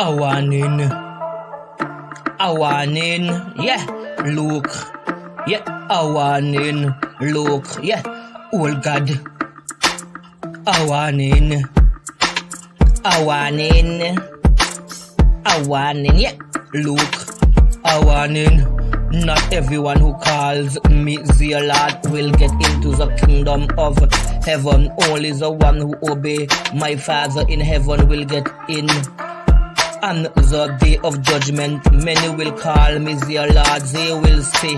A warning. A warning. Yeah. Look. Yeah. A warning. Look. Yeah. Oh God. A warning. A warning. A warning. Yeah. Look. A warning. Not everyone who calls me Lord will get into the kingdom of heaven. Only the one who obey my Father in heaven will get in. On the day of judgment, many will call me their Lord. They will say,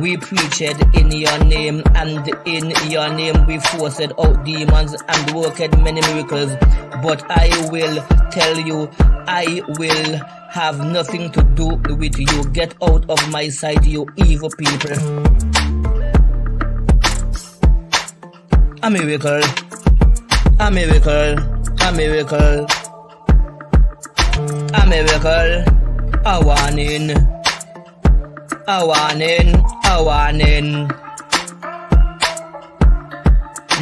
we preached in your name, and in your name we forced out demons and worked many miracles. But I will tell you, I will have nothing to do with you. Get out of my sight, you evil people. A miracle, a miracle, a miracle, a miracle, a warning, a warning, a warning.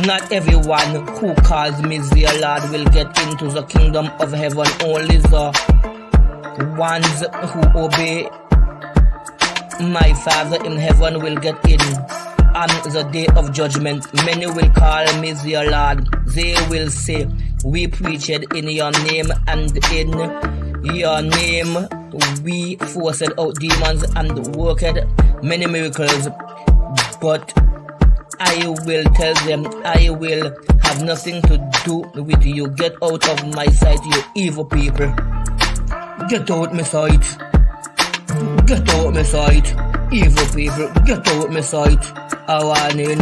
Not everyone who calls me their Lord will get into the kingdom of heaven, only the ones who obey my Father in heaven will get in. On the day of judgment, many will call me their Lord. They will say, We preached in your name, and in your name we forced out demons and worked many miracles. But I will tell them, I will have nothing to do with you. Get out of my sight, you evil people. Get out my sight. Get out my sight. Evil people, get out my sight. A warning.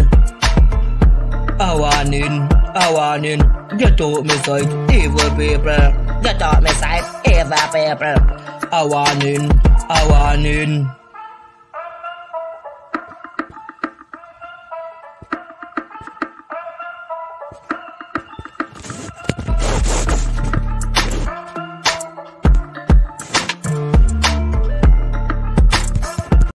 A warning. A warning. Get out my sight. Evil people, get out my sight. Evil people. A warning. A warning.